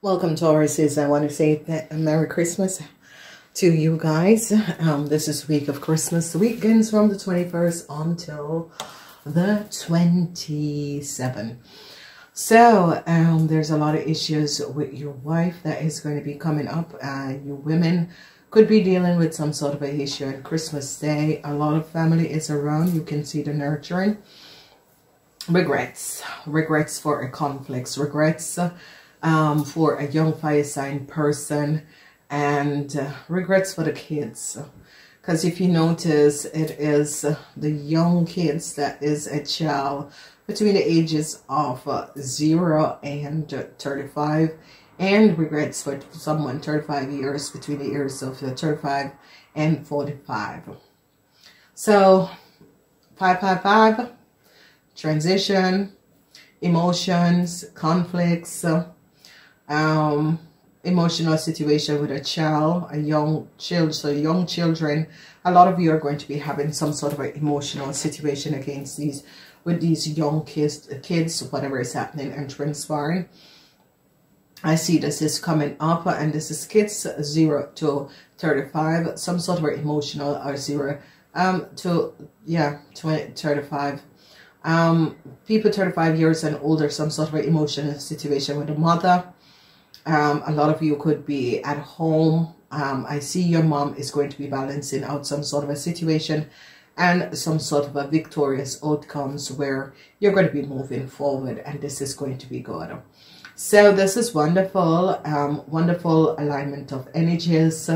Welcome Tauruses. I want to say Merry Christmas to you guys. Um, this is week of Christmas. The week begins from the 21st until the 27th. So um, there's a lot of issues with your wife that is going to be coming up. Uh, you women could be dealing with some sort of a issue on Christmas Day. A lot of family is around. You can see the nurturing. Regrets. Regrets for a conflicts. Regrets um, for a young fire sign person and uh, regrets for the kids. Because if you notice, it is the young kids that is a child between the ages of uh, 0 and 35 and regrets for someone 35 years between the years of 35 and 45. So 555, transition, emotions, conflicts, um, emotional situation with a child, a young child, so young children, a lot of you are going to be having some sort of an emotional situation against these, with these young kids, kids, whatever is happening and transpiring. I see this is coming up and this is kids 0 to 35, some sort of emotional or 0 um, to, yeah, 20, 35. Um, people 35 years and older, some sort of emotional situation with a mother, um, a lot of you could be at home. Um, I see your mom is going to be balancing out some sort of a situation and some sort of a victorious outcomes where you're going to be moving forward and this is going to be good. So this is wonderful, um, wonderful alignment of energies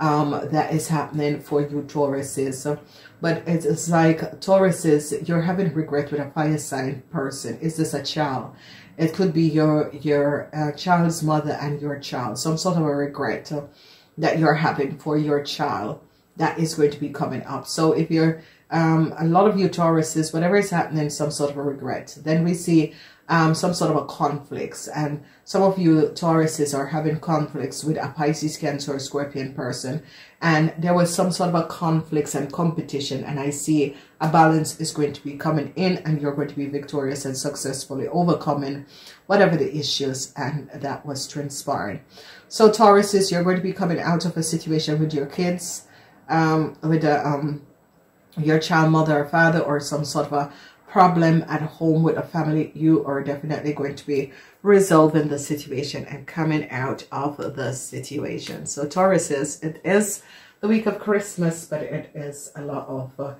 um, that is happening for you Tauruses. But it's like Tauruses, you're having regret with a fire sign person. Is this a child? It could be your your uh, child's mother and your child. Some sort of a regret that you're having for your child that is going to be coming up. So if you're, um, a lot of you Tauruses, whatever is happening, some sort of a regret. Then we see um, some sort of a conflicts. And some of you Tauruses are having conflicts with a Pisces, Cancer, or Scorpion person. And there was some sort of a conflicts and competition. And I see a balance is going to be coming in and you're going to be victorious and successfully overcoming whatever the issues and that was transpiring. So Tauruses, you're going to be coming out of a situation with your kids, um, with a, um, your child, mother or father, or some sort of a problem at home with a family, you are definitely going to be resolving the situation and coming out of the situation. So Tauruses, it is the week of Christmas, but it is a lot of uh,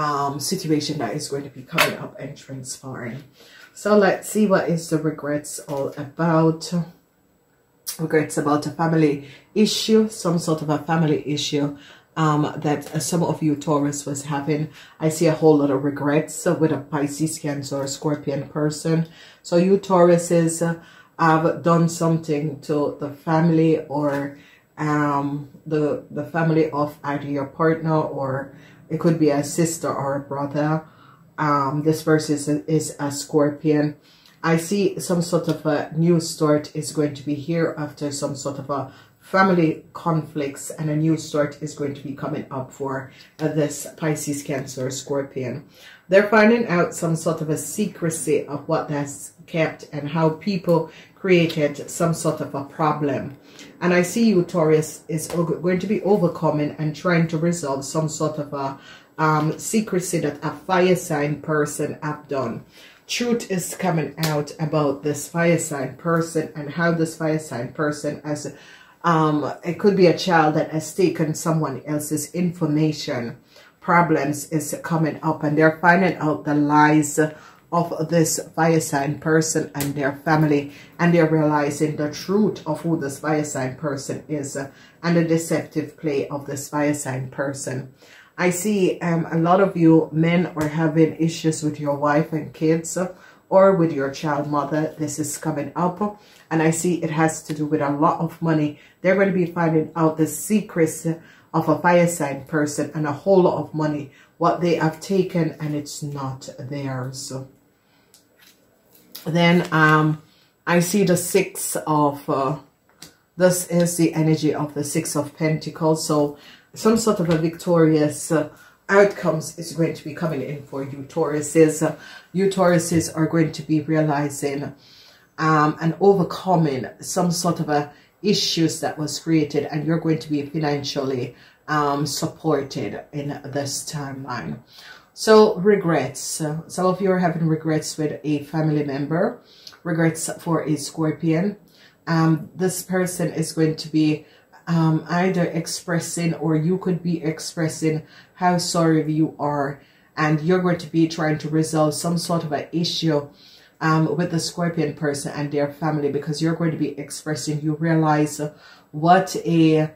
um, situation that is going to be coming up and transpiring. So let's see what is the regrets all about. Regrets about a family issue, some sort of a family issue um, that some of you Taurus was having. I see a whole lot of regrets with a Pisces, Cancer, or Scorpion person. So you Tauruses have done something to the family or um, the, the family of either your partner or it could be a sister or a brother. Um, this person is a, is a Scorpion. I see some sort of a new start is going to be here after some sort of a family conflicts and a new start is going to be coming up for uh, this Pisces, Cancer, Scorpion. They're finding out some sort of a secrecy of what that's kept and how people created some sort of a problem. And I see you, Taurus, is going to be overcoming and trying to resolve some sort of a um, secrecy that a fire sign person have done. Truth is coming out about this fire sign person and how this fire sign person has um, it could be a child that has taken someone else's information. Problems is coming up and they're finding out the lies of this fire sign person and their family and they're realizing the truth of who this fire sign person is and the deceptive play of this fire sign person. I see um, a lot of you men are having issues with your wife and kids or with your child mother. This is coming up and I see it has to do with a lot of money. They're going to be finding out the secrets of a fire sign person and a whole lot of money, what they have taken and it's not theirs. Then um, I see the six of, uh, this is the energy of the six of pentacles. So some sort of a victorious uh, outcomes is going to be coming in for you Tauruses. You Tauruses are going to be realizing um, and overcoming some sort of a issues that was created and you're going to be financially um, supported in this timeline. So regrets. Some of you are having regrets with a family member, regrets for a scorpion. Um, this person is going to be um, either expressing or you could be expressing how sorry you are. And you're going to be trying to resolve some sort of an issue um, with the scorpion person and their family because you're going to be expressing you realize what a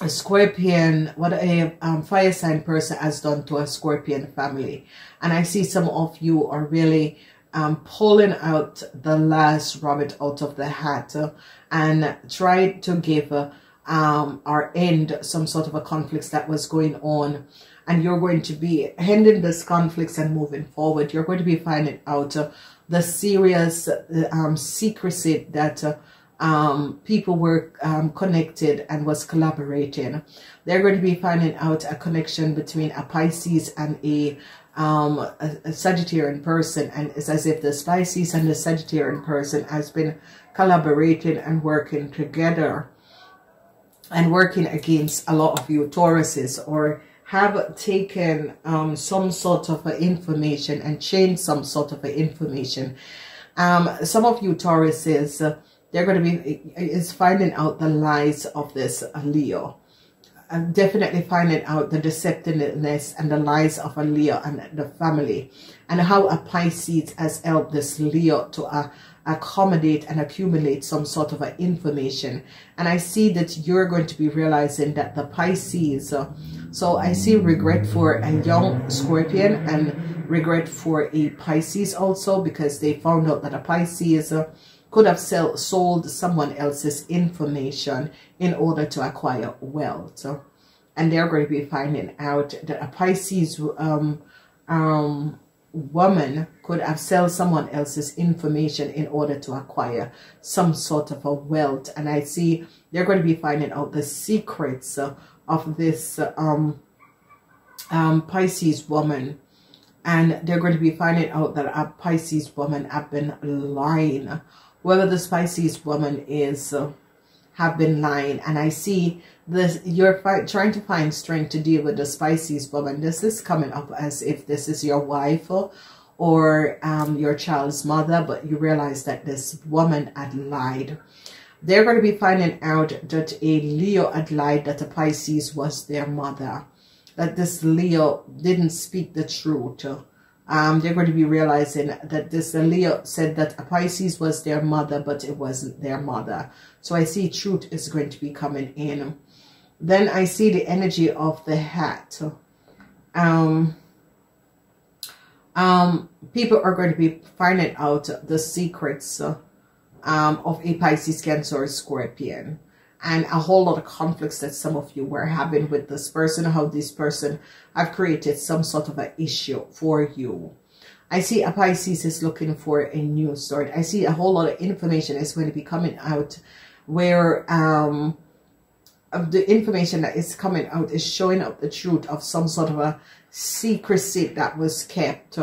a scorpion what a um, fire sign person has done to a scorpion family. And i see some of you are really um, pulling out the last rabbit out of the hat uh, and try to give uh, um, or end some sort of a conflict that was going on and you're going to be ending this conflicts and moving forward you're going to be finding out uh, the serious uh, um, secrecy that uh, um, people were um, connected and was collaborating. They're going to be finding out a connection between a Pisces and a, um, a, a Sagittarian person. And it's as if the Pisces and the Sagittarian person has been collaborating and working together and working against a lot of you Tauruses or have taken um, some sort of information and changed some sort of information. Um, some of you Tauruses, uh, they're going to be is finding out the lies of this Leo. And definitely finding out the deceptiveness and the lies of a Leo and the family. And how a Pisces has helped this Leo to uh, accommodate and accumulate some sort of uh, information. And I see that you're going to be realizing that the Pisces... Uh, so I see regret for a young Scorpion and regret for a Pisces also because they found out that a Pisces... Could have sell, sold someone else's information in order to acquire wealth. And they're going to be finding out that a Pisces um, um, woman could have sell someone else's information in order to acquire some sort of a wealth. And I see they're going to be finding out the secrets of this um, um, Pisces woman. And they're going to be finding out that a Pisces woman have been lying whoever the Pisces woman is uh, have been lying. And I see this you're trying to find strength to deal with the Pisces woman. This is coming up as if this is your wife or um, your child's mother but you realize that this woman had lied. They're going to be finding out that a Leo had lied that a Pisces was their mother that this Leo didn't speak the truth um, they're going to be realizing that this uh, Leo said that a Pisces was their mother, but it wasn't their mother. So I see truth is going to be coming in. Then I see the energy of the hat. Um, um, people are going to be finding out the secrets um, of a Pisces, Cancer, Scorpion and a whole lot of conflicts that some of you were having with this person, how this person have created some sort of an issue for you. I see a Pisces is looking for a new start. I see a whole lot of information is going to be coming out where um, the information that is coming out is showing up the truth of some sort of a secrecy that was kept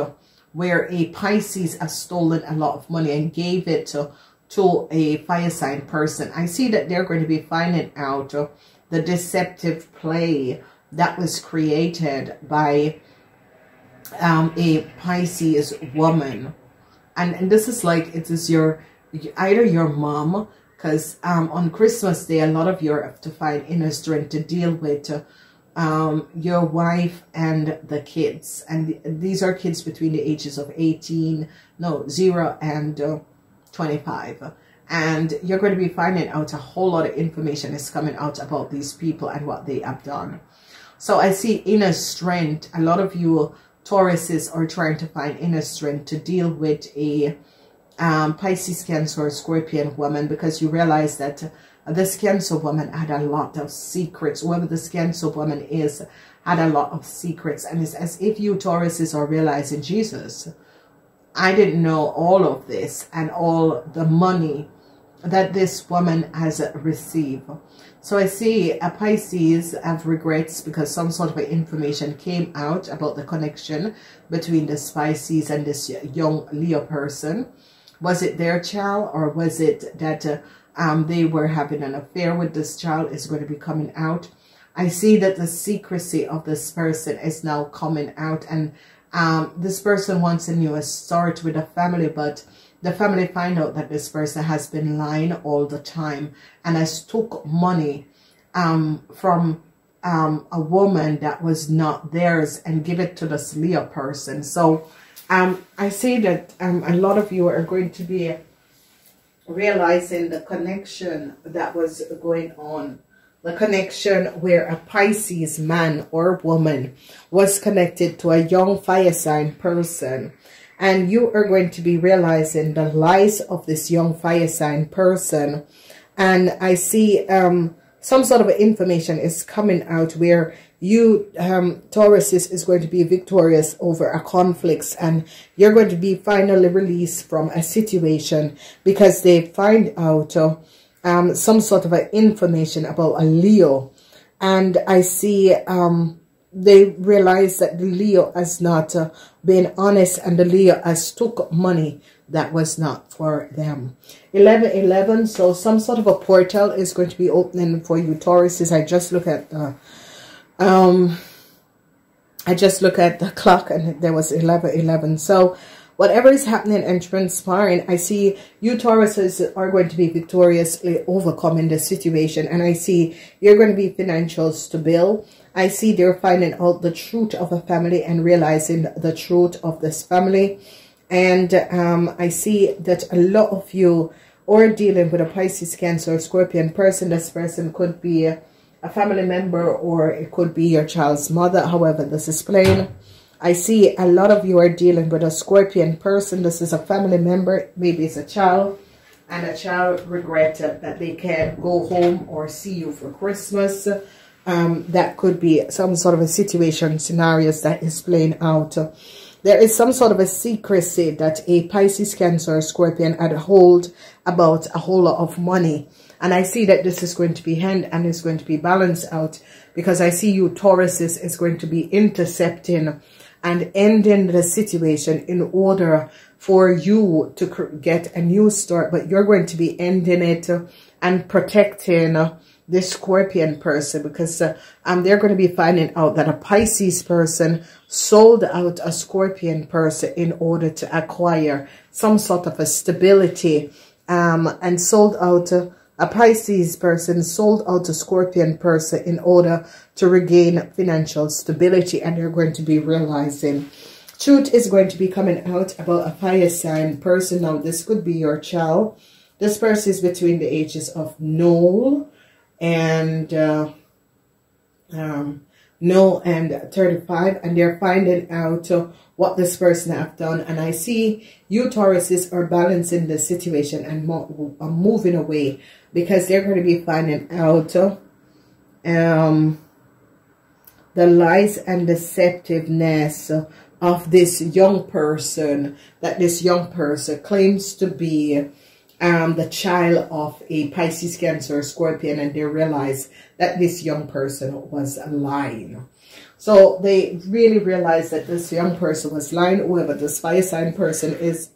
where a Pisces has stolen a lot of money and gave it to to a fire sign person. I see that they're going to be finding out the deceptive play that was created by um, a Pisces woman. And, and this is like, it is your, either your mom, because um, on Christmas Day, a lot of you have to find inner strength to deal with uh, um, your wife and the kids. And these are kids between the ages of 18, no, 0 and uh, 25 and you're going to be finding out a whole lot of information is coming out about these people and what they have done. So I see inner strength. A lot of you Tauruses are trying to find inner strength to deal with a um, Pisces, Cancer, Scorpion woman because you realize that this Cancer woman had a lot of secrets. Whoever this Cancer woman is had a lot of secrets. And it's as if you Tauruses are realizing, Jesus, I didn't know all of this and all the money that this woman has received. So I see a Pisces have regrets because some sort of information came out about the connection between the Pisces and this young Leo person. Was it their child or was it that uh, um, they were having an affair with this child is going to be coming out. I see that the secrecy of this person is now coming out and um, this person wants a new start with a family, but the family find out that this person has been lying all the time and has took money um, from um, a woman that was not theirs and give it to this Leo person. So um, I see that um, a lot of you are going to be realizing the connection that was going on. The connection where a Pisces man or woman was connected to a young fire sign person. And you are going to be realizing the lies of this young fire sign person. And I see um, some sort of information is coming out where you, um, Taurus, is, is going to be victorious over a conflict and you're going to be finally released from a situation because they find out uh, um, some sort of information about a Leo. And I see um, they realize that the Leo has not uh, been honest and the Leo has took money that was not for them. 11, 11, so some sort of a portal is going to be opening for you, Tauruses. I just look at the um, I just look at the clock and there was 11, 11. So whatever is happening and transpiring, I see you Tauruses are going to be victoriously overcoming the situation. And I see you're going to be financial stable. I see they're finding out the truth of a family and realizing the truth of this family. And um, I see that a lot of you are dealing with a Pisces, Cancer, Scorpion person. This person could be a family member or it could be your child's mother. However, this is plain. I see a lot of you are dealing with a scorpion person. This is a family member. Maybe it's a child. And a child regretted that they can't go home or see you for Christmas. Um, that could be some sort of a situation, scenarios that is playing out. There is some sort of a secrecy that a Pisces, Cancer, Scorpion had a hold about a whole lot of money and I see that this is going to be hand and is going to be balanced out because I see you Tauruses is going to be intercepting and ending the situation in order for you to get a new start. But you're going to be ending it and protecting this Scorpion person because uh, um, they're going to be finding out that a Pisces person sold out a Scorpion person in order to acquire some sort of a stability um, and sold out uh, a Pisces person sold out a Scorpion person in order to regain financial stability and they're going to be realizing truth is going to be coming out about a fire sign person. Now, this could be your child. This person is between the ages of Noel and uh, um, Noel and 35 and they're finding out what this person have done. And I see you Tauruses are balancing the situation and mo are moving away because they're going to be finding out um, the lies and deceptiveness of this young person that this young person claims to be um, the child of a Pisces, Cancer, or Scorpion, and they realized that this young person was lying. So they really realized that this young person was lying. Whoever this fire sign person is,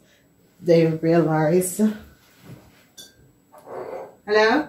they realized. Hello?